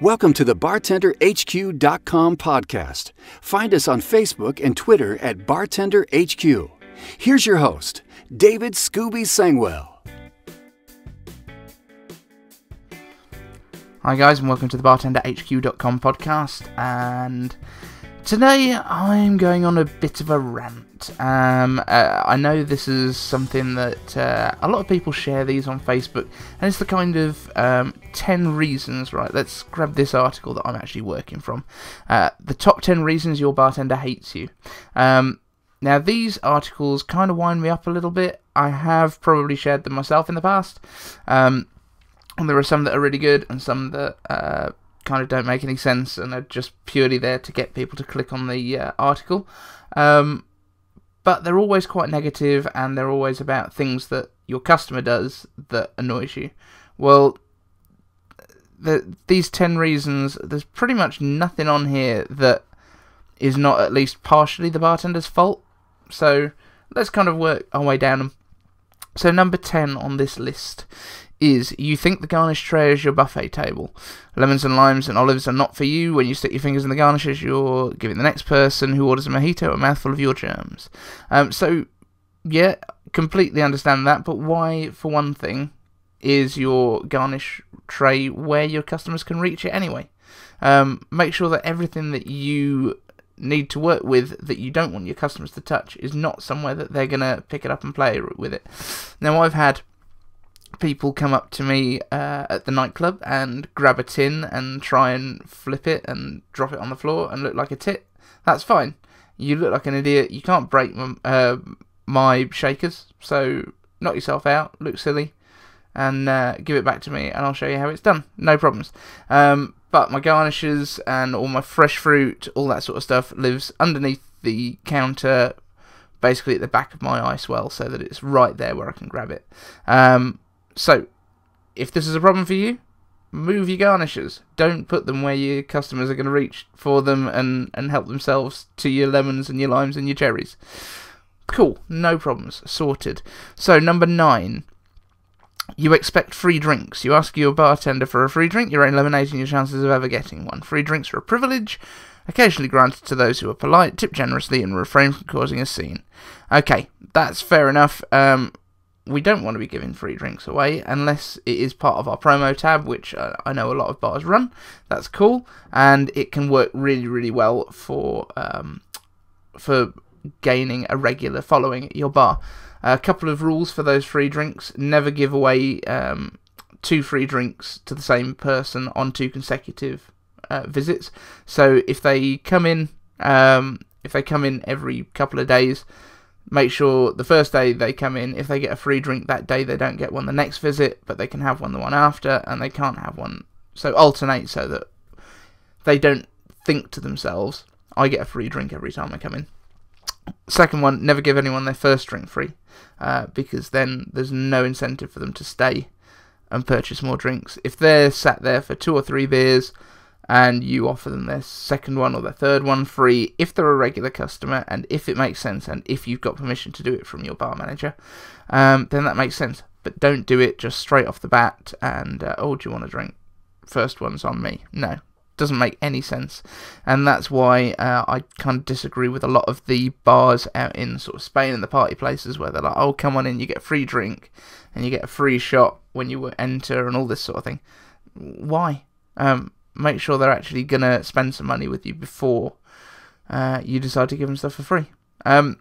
Welcome to the BartenderHQ.com podcast. Find us on Facebook and Twitter at BartenderHQ. Here's your host, David Scooby Sangwell. Hi, guys, and welcome to the BartenderHQ.com podcast. And today I'm going on a bit of a rant. Um, uh, I know this is something that uh, a lot of people share these on Facebook, and it's the kind of um, 10 reasons, right? Let's grab this article that I'm actually working from. Uh, the top 10 reasons your bartender hates you. Um, now, these articles kind of wind me up a little bit. I have probably shared them myself in the past. Um, and there are some that are really good and some that uh, kind of don't make any sense and are just purely there to get people to click on the uh, article. Um, but they're always quite negative and they're always about things that your customer does that annoys you. Well, the, these 10 reasons, there's pretty much nothing on here that is not at least partially the bartender's fault. So let's kind of work our way down them. So, number 10 on this list is you think the garnish tray is your buffet table. Lemons and limes and olives are not for you. When you stick your fingers in the garnishes, you're giving the next person who orders a mojito a mouthful of your germs. Um, so, yeah, completely understand that, but why, for one thing, is your garnish tray where your customers can reach it anyway? Um, make sure that everything that you need to work with that you don't want your customers to touch is not somewhere that they're going to pick it up and play with it. Now, I've had people come up to me uh, at the nightclub and grab a tin and try and flip it and drop it on the floor and look like a tit. That's fine. You look like an idiot. You can't break uh, my shakers, so knock yourself out, look silly, and uh, give it back to me, and I'll show you how it's done. No problems. Um, but my garnishes and all my fresh fruit, all that sort of stuff, lives underneath the counter, basically at the back of my ice well, so that it's right there where I can grab it. Um, so, if this is a problem for you, move your garnishes. Don't put them where your customers are going to reach for them and, and help themselves to your lemons and your limes and your cherries. Cool, no problems, sorted. So, number nine, you expect free drinks. You ask your bartender for a free drink, you're eliminating your chances of ever getting one. Free drinks are a privilege, occasionally granted to those who are polite, tip generously, and refrain from causing a scene. Okay, that's fair enough. Um, we don't want to be giving free drinks away unless it is part of our promo tab, which uh, I know a lot of bars run. That's cool, and it can work really, really well for um, for gaining a regular following at your bar. A couple of rules for those free drinks: never give away um, two free drinks to the same person on two consecutive uh, visits. So if they come in, um, if they come in every couple of days make sure the first day they come in, if they get a free drink that day, they don't get one the next visit, but they can have one the one after, and they can't have one. So alternate so that they don't think to themselves, I get a free drink every time I come in. Second one, never give anyone their first drink free, uh, because then there's no incentive for them to stay and purchase more drinks. If they're sat there for two or three beers, and you offer them their second one or their third one free if they're a regular customer and if it makes sense and if you've got permission to do it from your bar manager, um, then that makes sense. But don't do it just straight off the bat and, uh, oh, do you want a drink? First one's on me. No, doesn't make any sense. And that's why uh, I kind of disagree with a lot of the bars out in sort of Spain and the party places where they're like, oh, come on in, you get a free drink and you get a free shot when you enter and all this sort of thing. Why? Um, make sure they're actually gonna spend some money with you before uh, you decide to give them stuff for free. Um,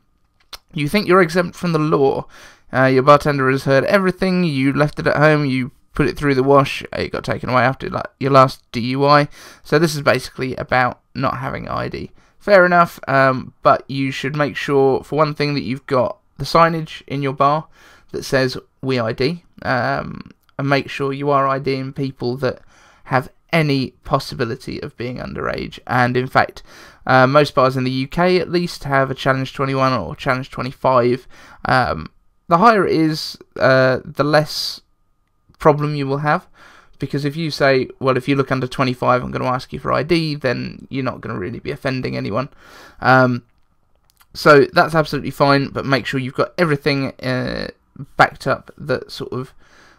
you think you're exempt from the law. Uh, your bartender has heard everything. You left it at home. You put it through the wash. It got taken away after like your last DUI. So this is basically about not having ID. Fair enough, um, but you should make sure, for one thing, that you've got the signage in your bar that says "We ID," um, and make sure you are IDing people that have any possibility of being underage. And in fact, uh, most bars in the UK at least have a Challenge 21 or Challenge 25. Um, the higher it is, uh, the less problem you will have. Because if you say, well, if you look under 25, I'm going to ask you for ID, then you're not going to really be offending anyone. Um, so that's absolutely fine, but make sure you've got everything uh, backed up that sort of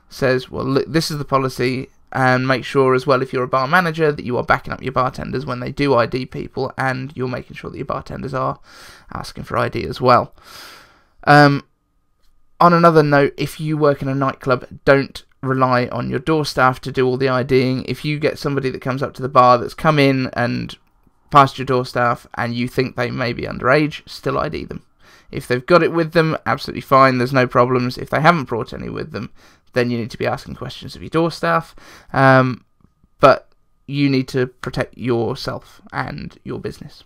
says, well, look, this is the policy, and make sure as well if you're a bar manager that you are backing up your bartenders when they do ID people and you're making sure that your bartenders are asking for ID as well. Um, on another note, if you work in a nightclub, don't rely on your door staff to do all the IDing. If you get somebody that comes up to the bar that's come in and past your door staff and you think they may be underage, still ID them. If they've got it with them, absolutely fine, there's no problems. If they haven't brought any with them, then you need to be asking questions of your door staff. Um, but you need to protect yourself and your business.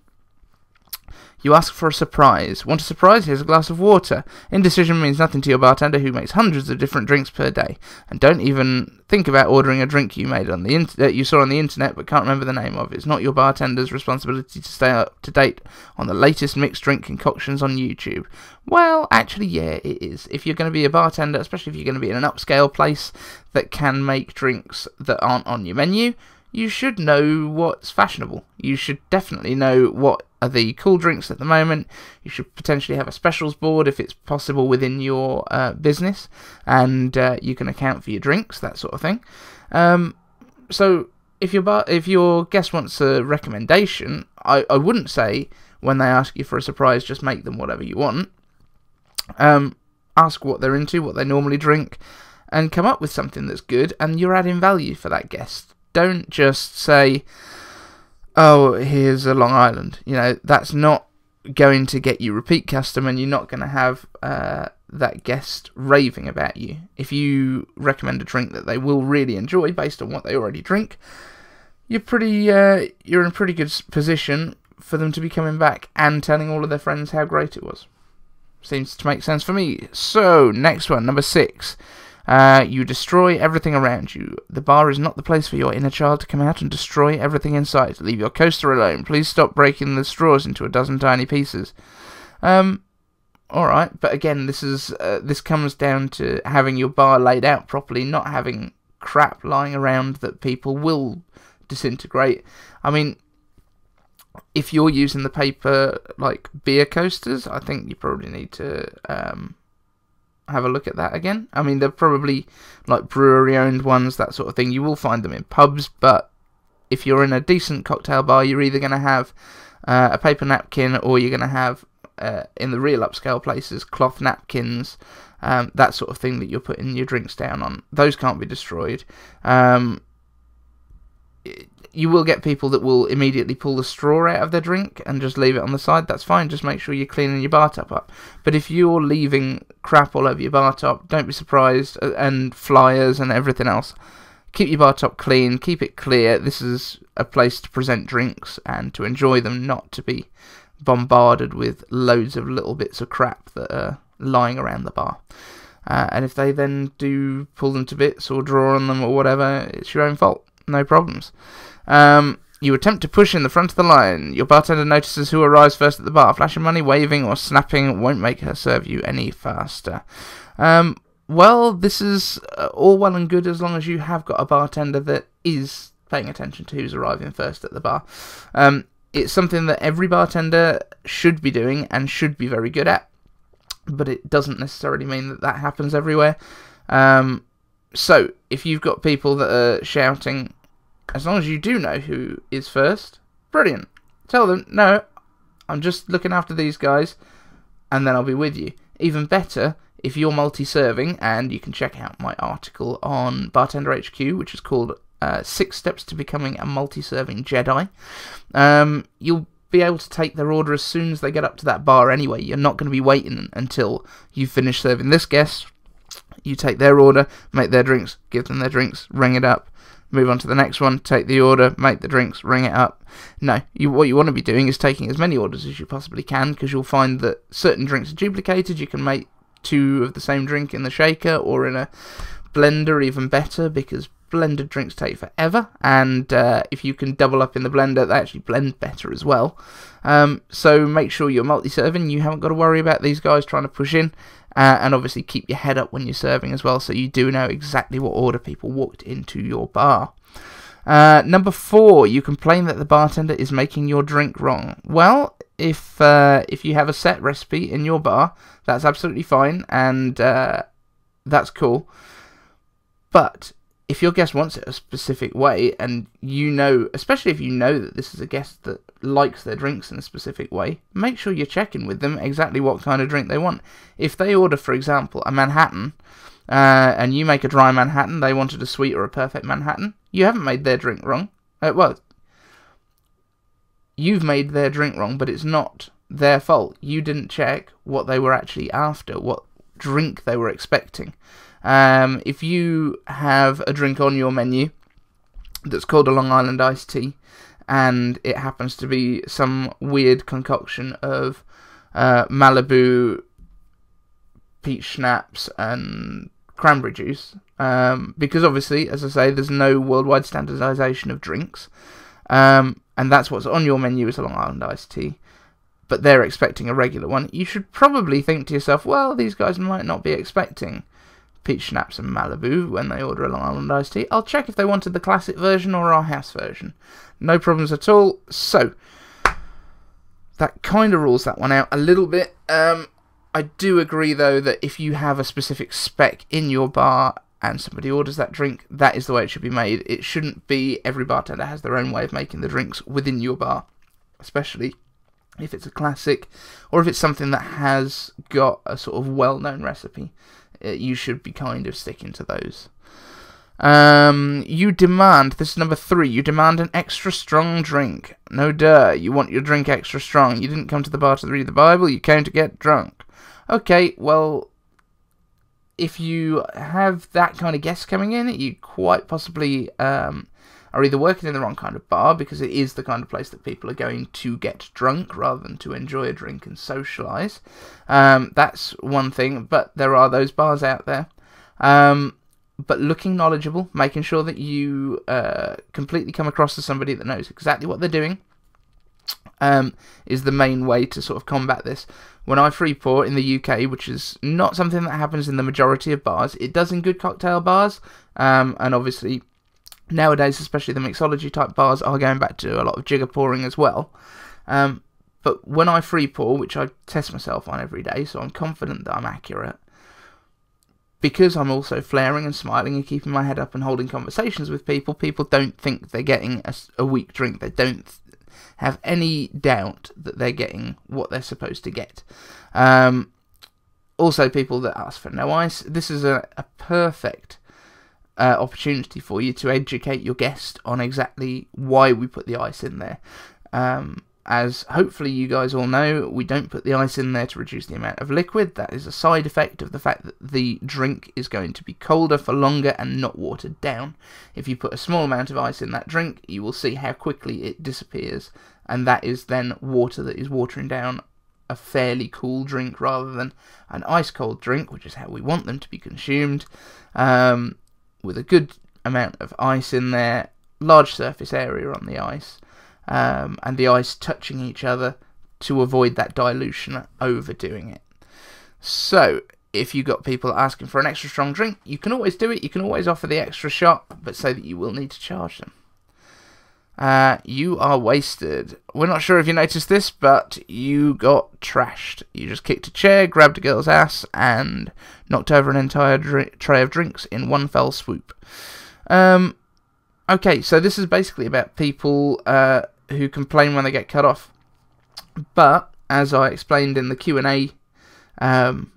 You ask for a surprise. Want a surprise? Here's a glass of water. Indecision means nothing to your bartender who makes hundreds of different drinks per day. And don't even think about ordering a drink you made on the in- you saw on the internet but can't remember the name of. It's not your bartender's responsibility to stay up to date on the latest mixed drink concoctions on YouTube. Well, actually, yeah, it is. If you're going to be a bartender, especially if you're going to be in an upscale place that can make drinks that aren't on your menu, you should know what's fashionable. You should definitely know what the cool drinks at the moment. You should potentially have a specials board if it's possible within your uh, business, and uh, you can account for your drinks, that sort of thing. Um, so if your bar- if your guest wants a recommendation, I, I wouldn't say when they ask you for a surprise, just make them whatever you want. Um, ask what they're into, what they normally drink, and come up with something that's good, and you're adding value for that guest. Don't just say, oh, here's a Long Island. You know, that's not going to get you repeat customer and you're not going to have uh, that guest raving about you. If you recommend a drink that they will really enjoy based on what they already drink, you're pretty uh, you're in a pretty good position for them to be coming back and telling all of their friends how great it was. Seems to make sense for me. So, next one, number six. Uh, you destroy everything around you. The bar is not the place for your inner child to come out and destroy everything in sight. Leave your coaster alone. Please stop breaking the straws into a dozen tiny pieces. Um, all right, but again, this is uh, this comes down to having your bar laid out properly, not having crap lying around that people will disintegrate. I mean, if you're using the paper like beer coasters, I think you probably need to um, have a look at that again. I mean, they're probably like brewery owned ones, that sort of thing. You will find them in pubs, but if you're in a decent cocktail bar, you're either going to have uh, a paper napkin or you're going to have, uh, in the real upscale places, cloth napkins, um, that sort of thing that you're putting your drinks down on. Those can't be destroyed. Um, you will get people that will immediately pull the straw out of their drink and just leave it on the side. That's fine. Just make sure you're cleaning your bar top up. But if you're leaving crap all over your bar top, don't be surprised. Uh, and flyers and everything else. Keep your bar top clean. Keep it clear. This is a place to present drinks and to enjoy them, not to be bombarded with loads of little bits of crap that are lying around the bar. Uh, and if they then do pull them to bits or draw on them or whatever, it's your own fault. No problems. Um, you attempt to push in the front of the line. Your bartender notices who arrives first at the bar. Flashing money, waving, or snapping won't make her serve you any faster. Um, well, this is uh, all well and good as long as you have got a bartender that is paying attention to who's arriving first at the bar. Um, it's something that every bartender should be doing and should be very good at, but it doesn't necessarily mean that that happens everywhere. Um, so, if you've got people that are shouting, as long as you do know who is first, brilliant. Tell them, no, I'm just looking after these guys, and then I'll be with you. Even better, if you're multi serving, and you can check out my article on Bartender HQ, which is called uh, Six Steps to Becoming a Multi Serving Jedi, um, you'll be able to take their order as soon as they get up to that bar anyway. You're not going to be waiting until you finish serving this guest. You take their order, make their drinks, give them their drinks, ring it up, move on to the next one, take the order, make the drinks, ring it up. No, you, what you want to be doing is taking as many orders as you possibly can because you'll find that certain drinks are duplicated. You can make two of the same drink in the shaker or in a blender, even better because blended drinks take forever. And uh, if you can double up in the blender, they actually blend better as well. Um, so make sure you're multi serving. You haven't got to worry about these guys trying to push in. Uh, and obviously keep your head up when you're serving as well, so you do know exactly what order people walked into your bar. Uh, number four, you complain that the bartender is making your drink wrong. Well, if uh, if you have a set recipe in your bar, that's absolutely fine, and uh, that's cool. But if your guest wants it a specific way, and you know, especially if you know that this is a guest that likes their drinks in a specific way, make sure you're checking with them exactly what kind of drink they want. If they order, for example, a Manhattan, uh, and you make a dry Manhattan, they wanted a sweet or a perfect Manhattan, you haven't made their drink wrong. Uh, well, you've made their drink wrong, but it's not their fault. You didn't check what they were actually after, what drink they were expecting. Um, if you have a drink on your menu that's called a Long Island iced tea, and it happens to be some weird concoction of uh, Malibu, peach schnapps, and cranberry juice, um, because obviously, as I say, there's no worldwide standardization of drinks, um, and that's what's on your menu is a Long Island iced tea but they're expecting a regular one, you should probably think to yourself, well, these guys might not be expecting peach schnapps and Malibu when they order a Long Island iced tea. I'll check if they wanted the classic version or our house version. No problems at all. So, that kind of rules that one out a little bit. Um, I do agree, though, that if you have a specific spec in your bar and somebody orders that drink, that is the way it should be made. It shouldn't be every bartender has their own way of making the drinks within your bar, especially if it's a classic, or if it's something that has got a sort of well known recipe, uh, you should be kind of sticking to those. Um, you demand, this is number three, you demand an extra strong drink. No duh, you want your drink extra strong. You didn't come to the bar to read the Bible, you came to get drunk. Okay, well, if you have that kind of guest coming in, you quite possibly um, are either working in the wrong kind of bar because it is the kind of place that people are going to get drunk rather than to enjoy a drink and socialise. Um, that's one thing, but there are those bars out there. Um, but looking knowledgeable, making sure that you uh, completely come across as somebody that knows exactly what they're doing, um, is the main way to sort of combat this. When I free pour in the UK, which is not something that happens in the majority of bars, it does in good cocktail bars, um, and obviously nowadays, especially the mixology type bars, are going back to a lot of jigger pouring as well. Um, but when I free pour, which I test myself on every day, so I'm confident that I'm accurate, because I'm also flaring and smiling and keeping my head up and holding conversations with people, people don't think they're getting a, a weak drink. They don't have any doubt that they're getting what they're supposed to get. Um, also, people that ask for no ice, this is a, a perfect uh, opportunity for you to educate your guest on exactly why we put the ice in there. Um, as hopefully you guys all know, we don't put the ice in there to reduce the amount of liquid. That is a side effect of the fact that the drink is going to be colder for longer and not watered down. If you put a small amount of ice in that drink, you will see how quickly it disappears, and that is then water that is watering down a fairly cool drink rather than an ice cold drink, which is how we want them to be consumed. Um, with a good amount of ice in there, large surface area on the ice, um, and the ice touching each other to avoid that dilution overdoing it. So, if you got people asking for an extra strong drink, you can always do it. You can always offer the extra shot, but say that you will need to charge them. Uh, you are wasted. We're not sure if you noticed this, but you got trashed. You just kicked a chair, grabbed a girl's ass, and knocked over an entire tray of drinks in one fell swoop. Um, okay, so this is basically about people uh, who complain when they get cut off. But as I explained in the Q and A um,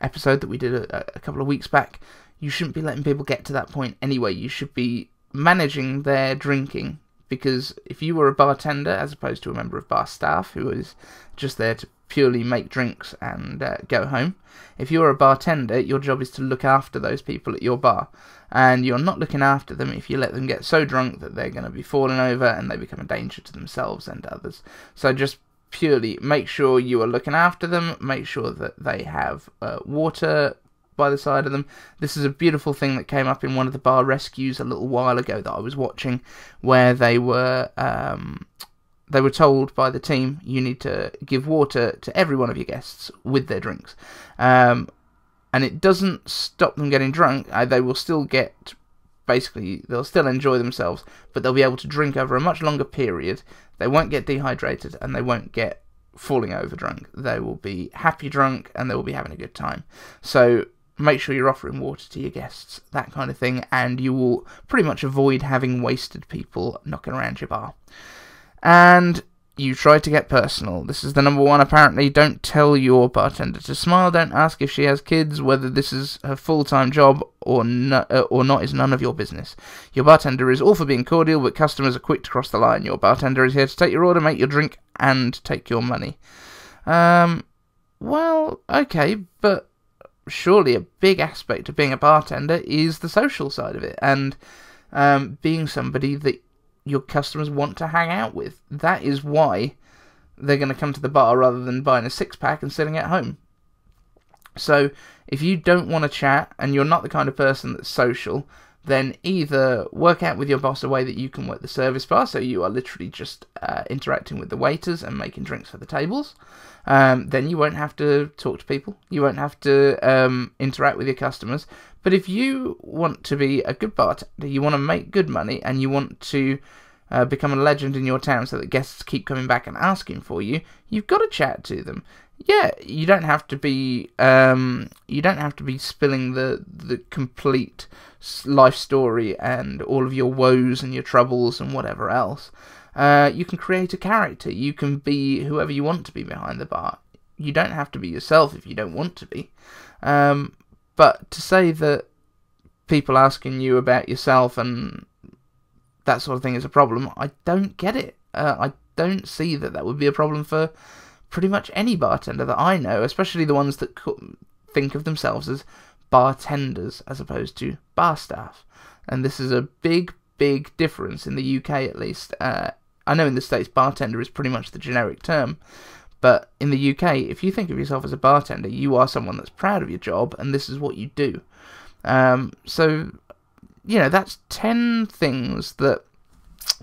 episode that we did a, a couple of weeks back, you shouldn't be letting people get to that point anyway. You should be managing their drinking because if you were a bartender as opposed to a member of bar staff who is just there to purely make drinks and uh, go home, if you're a bartender, your job is to look after those people at your bar. And you're not looking after them if you let them get so drunk that they're going to be falling over and they become a danger to themselves and others. So just purely make sure you are looking after them, make sure that they have uh, water, by the side of them. This is a beautiful thing that came up in one of the bar rescues a little while ago that I was watching, where they were um, they were told by the team you need to give water to every one of your guests with their drinks, um, and it doesn't stop them getting drunk. Uh, they will still get basically they'll still enjoy themselves, but they'll be able to drink over a much longer period. They won't get dehydrated and they won't get falling over drunk. They will be happy drunk and they will be having a good time. So make sure you're offering water to your guests, that kind of thing, and you will pretty much avoid having wasted people knocking around your bar. And you try to get personal. This is the number one, apparently. Don't tell your bartender to smile. Don't ask if she has kids. Whether this is her full time job or, no, uh, or not is none of your business. Your bartender is all for being cordial, but customers are quick to cross the line. Your bartender is here to take your order, make your drink, and take your money. Um, well, okay, but surely a big aspect of being a bartender is the social side of it and um, being somebody that your customers want to hang out with. That is why they're going to come to the bar rather than buying a six pack and sitting at home. So, if you don't want to chat and you're not the kind of person that's social, then either work out with your boss a way that you can work the service bar, so you are literally just uh, interacting with the waiters and making drinks for the tables. Um, then you won't have to talk to people, you won't have to um, interact with your customers. But if you want to be a good bartender, you want to make good money, and you want to uh, become a legend in your town so that guests keep coming back and asking for you, you've got to chat to them yeah, you don't have to be um, you don't have to be spilling the the complete life story and all of your woes and your troubles and whatever else. Uh, you can create a character. You can be whoever you want to be behind the bar. You don't have to be yourself if you don't want to be. Um, but to say that people asking you about yourself and that sort of thing is a problem, I don't get it. Uh, I don't see that that would be a problem for pretty much any bartender that I know, especially the ones that think of themselves as bartenders as opposed to bar staff. And this is a big, big difference in the UK at least. Uh, I know in the States, bartender is pretty much the generic term. But in the UK, if you think of yourself as a bartender, you are someone that's proud of your job, and this is what you do. Um, so, you know, that's 10 things that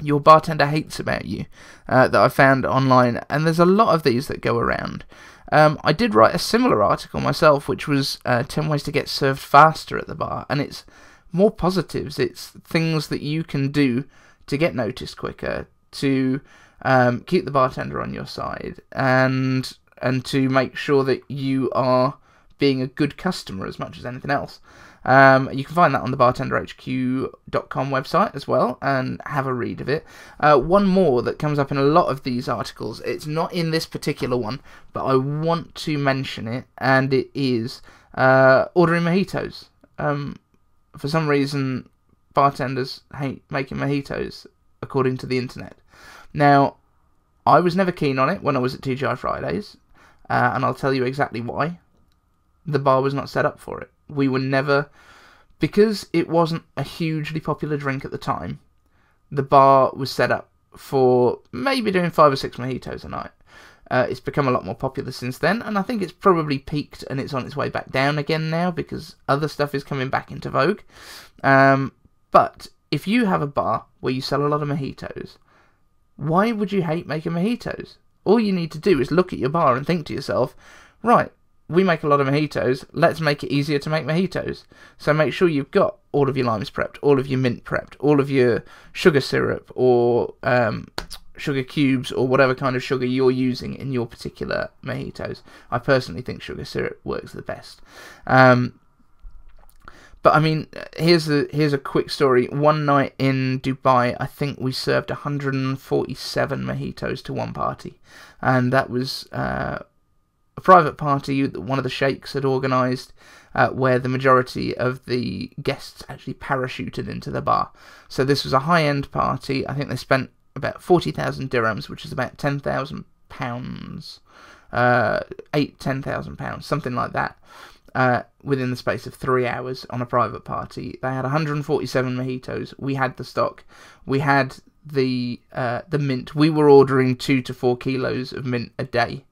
your bartender hates about you uh, that I found online, and there's a lot of these that go around. Um, I did write a similar article myself, which was uh, 10 ways to get served faster at the bar, and it's more positives. It's things that you can do to get noticed quicker, to um, keep the bartender on your side, and and to make sure that you are being a good customer as much as anything else. Um, you can find that on the bartenderhq.com website as well and have a read of it. Uh, one more that comes up in a lot of these articles, it's not in this particular one, but I want to mention it, and it is uh, ordering mojitos. Um, for some reason, bartenders hate making mojitos, according to the internet. Now, I was never keen on it when I was at TGI Fridays, uh, and I'll tell you exactly why. The bar was not set up for it we were never because it wasn't a hugely popular drink at the time. The bar was set up for maybe doing five or six mojitos a night. Uh, it's become a lot more popular since then, and I think it's probably peaked and it's on its way back down again now because other stuff is coming back into vogue. Um, but if you have a bar where you sell a lot of mojitos, why would you hate making mojitos? All you need to do is look at your bar and think to yourself, right, we make a lot of mojitos, let's make it easier to make mojitos. So make sure you've got all of your limes prepped, all of your mint prepped, all of your sugar syrup or um, sugar cubes or whatever kind of sugar you're using in your particular mojitos. I personally think sugar syrup works the best. Um, but I mean, here's a here's a quick story. One night in Dubai, I think we served 147 mojitos to one party, and that was uh, a private party that one of the sheikhs had organised, uh, where the majority of the guests actually parachuted into the bar. So this was a high-end party. I think they spent about forty thousand dirhams, which is about ten thousand pounds, uh, eight ten thousand pounds, something like that. Uh, within the space of three hours on a private party, they had 147 mojitos. We had the stock. We had the uh, the mint. We were ordering two to four kilos of mint a day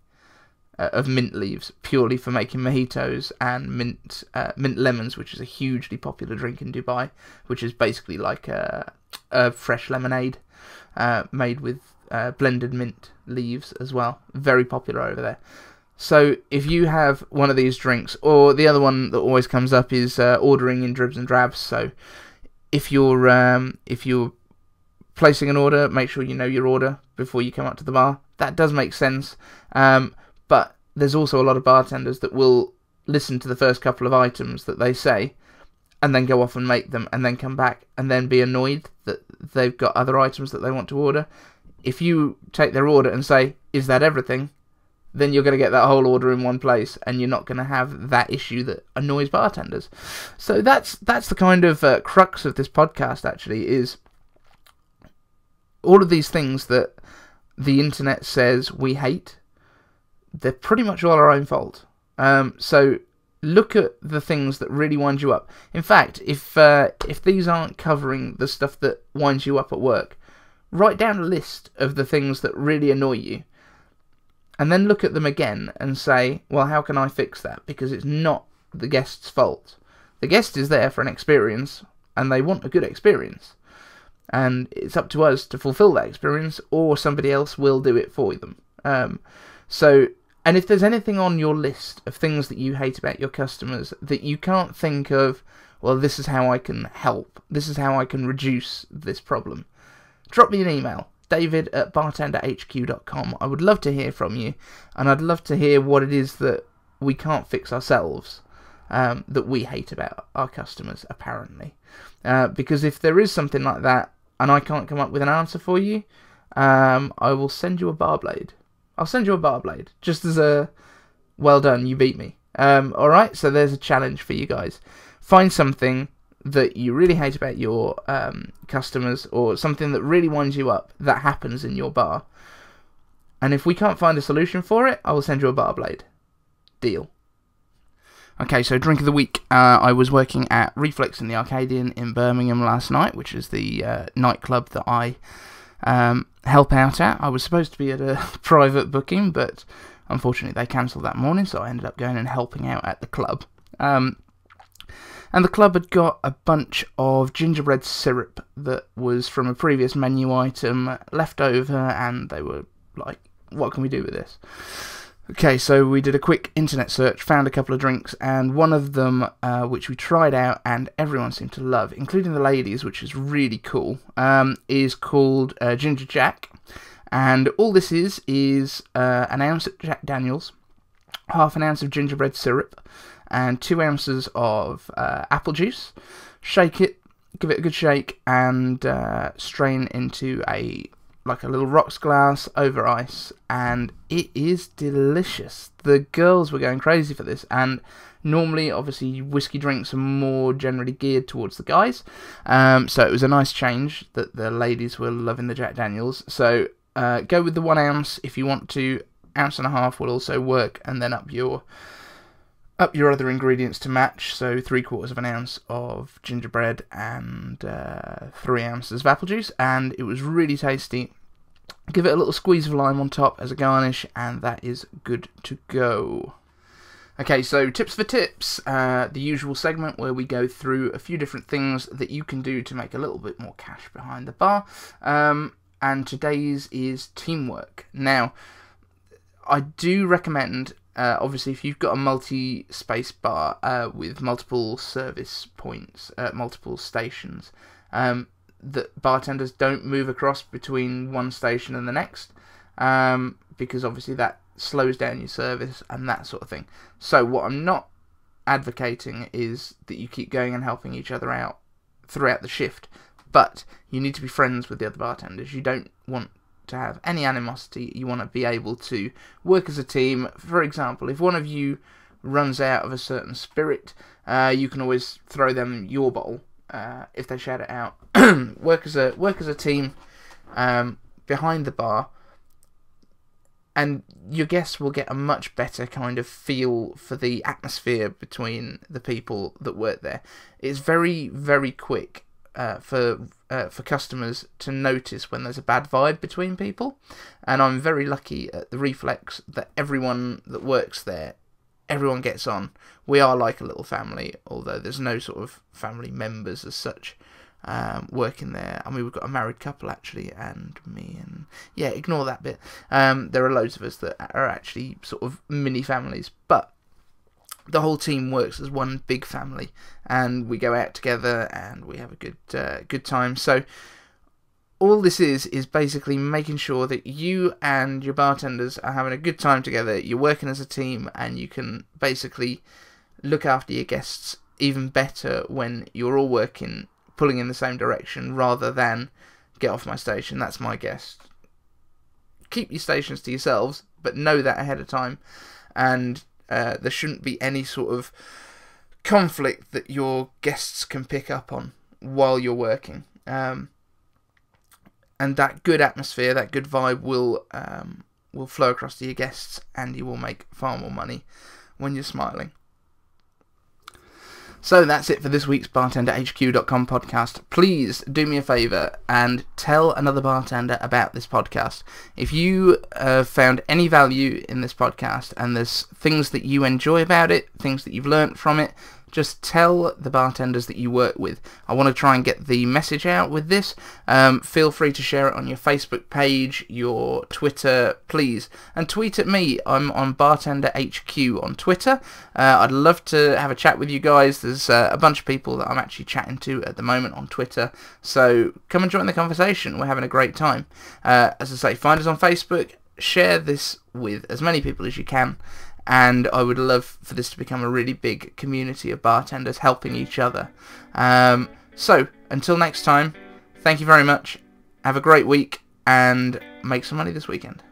uh, of mint leaves purely for making mojitos and mint uh, mint lemons, which is a hugely popular drink in Dubai, which is basically like a, a fresh lemonade uh, made with uh, blended mint leaves as well. Very popular over there. So if you have one of these drinks, or the other one that always comes up is uh, ordering in dribs and drabs. So if you're um, if you're placing an order, make sure you know your order before you come up to the bar. That does make sense. Um, there's also a lot of bartenders that will listen to the first couple of items that they say, and then go off and make them, and then come back and then be annoyed that they've got other items that they want to order. If you take their order and say, "Is that everything?" then you're going to get that whole order in one place, and you're not going to have that issue that annoys bartenders. So that's that's the kind of uh, crux of this podcast. Actually, is all of these things that the internet says we hate. They're pretty much all our own fault. Um, so look at the things that really wind you up. In fact, if uh, if these aren't covering the stuff that winds you up at work, write down a list of the things that really annoy you, and then look at them again and say, well, how can I fix that? Because it's not the guest's fault. The guest is there for an experience, and they want a good experience. And it's up to us to fulfill that experience, or somebody else will do it for them. Um, so and if there's anything on your list of things that you hate about your customers that you can't think of, well, this is how I can help, this is how I can reduce this problem, drop me an email, david at bartenderhq.com. I would love to hear from you, and I'd love to hear what it is that we can't fix ourselves. Um, that we hate about our customers, apparently. Uh, because if there is something like that and I can't come up with an answer for you, um, I will send you a bar blade. I'll send you a bar blade just as a well done, you beat me. Um, all right, so there's a challenge for you guys. Find something that you really hate about your um, customers, or something that really winds you up that happens in your bar. And if we can't find a solution for it, I will send you a bar blade. Deal. Okay, so drink of the week. Uh, I was working at Reflex in the Arcadian in Birmingham last night, which is the uh, nightclub that I um, help out at. I was supposed to be at a private booking, but unfortunately they cancelled that morning, so I ended up going and helping out at the club. Um, and the club had got a bunch of gingerbread syrup that was from a previous menu item left over, and they were like, "What can we do with this?" Okay, so we did a quick internet search, found a couple of drinks, and one of them, uh, which we tried out and everyone seemed to love, including the ladies, which is really cool, um, is called uh, Ginger Jack. And all this is is uh, an ounce of Jack Daniels, half an ounce of gingerbread syrup, and two ounces of uh, apple juice. Shake it, give it a good shake, and uh, strain into a like a little rocks glass over ice, and it is delicious. The girls were going crazy for this, and normally, obviously, whiskey drinks are more generally geared towards the guys, um, so it was a nice change that the ladies were loving the Jack Daniels. So uh, go with the one ounce if you want to. Ounce and a half will also work, and then up your up your other ingredients to match. So three quarters of an ounce of gingerbread and uh, three ounces of apple juice, and it was really tasty. Give it a little squeeze of lime on top as a garnish, and that is good to go. Okay, so tips for tips, uh, the usual segment where we go through a few different things that you can do to make a little bit more cash behind the bar. Um, and today's is teamwork. Now, I do recommend, uh, obviously, if you've got a multi space bar uh, with multiple service points, uh, multiple stations, um, that bartenders don't move across between one station and the next, um, because obviously that slows down your service and that sort of thing. So what I'm not advocating is that you keep going and helping each other out throughout the shift, but you need to be friends with the other bartenders. You don't want to have any animosity. You want to be able to work as a team. For example, if one of you runs out of a certain spirit, uh, you can always throw them your bottle uh, if they shout it out. work as a work as a team um, behind the bar, and your guests will get a much better kind of feel for the atmosphere between the people that work there. It's very very quick uh, for uh, for customers to notice when there's a bad vibe between people, and I'm very lucky at the Reflex that everyone that works there everyone gets on. We are like a little family, although there's no sort of family members as such um, working there. I mean, we've got a married couple actually, and me, and yeah, ignore that bit. Um, there are loads of us that are actually sort of mini families, but the whole team works as one big family, and we go out together and we have a good uh, good time. So all this is is basically making sure that you and your bartenders are having a good time together. You're working as a team, and you can basically look after your guests even better when you're all working, pulling in the same direction, rather than get off my station, that's my guest. Keep your stations to yourselves, but know that ahead of time, and uh, there shouldn't be any sort of conflict that your guests can pick up on while you're working. Um, and that good atmosphere, that good vibe will um, will flow across to your guests, and you will make far more money when you're smiling. So that's it for this week's BartenderHQ.com podcast. Please do me a favour and tell another bartender about this podcast. If you uh, found any value in this podcast and there's things that you enjoy about it, things that you've learnt from it, just tell the bartenders that you work with. I want to try and get the message out with this. Um, feel free to share it on your Facebook page, your Twitter, please. And tweet at me. I'm on Bartender HQ on Twitter. Uh, I'd love to have a chat with you guys. There's uh, a bunch of people that I'm actually chatting to at the moment on Twitter. So come and join the conversation. We're having a great time. Uh, as I say, find us on Facebook. Share this with as many people as you can and I would love for this to become a really big community of bartenders helping each other. Um, so, until next time, thank you very much. Have a great week and make some money this weekend.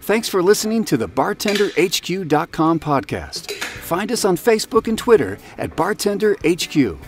Thanks for listening to the BartenderHQ.com podcast. Find us on Facebook and Twitter at BartenderHQ.